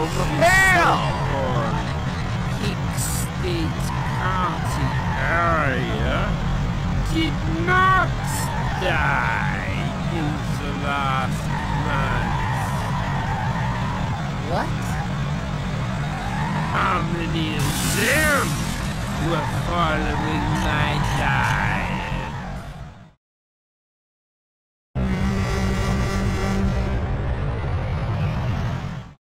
Hell! Hick State County area did not die in the last month. What? How many of them were following my diet?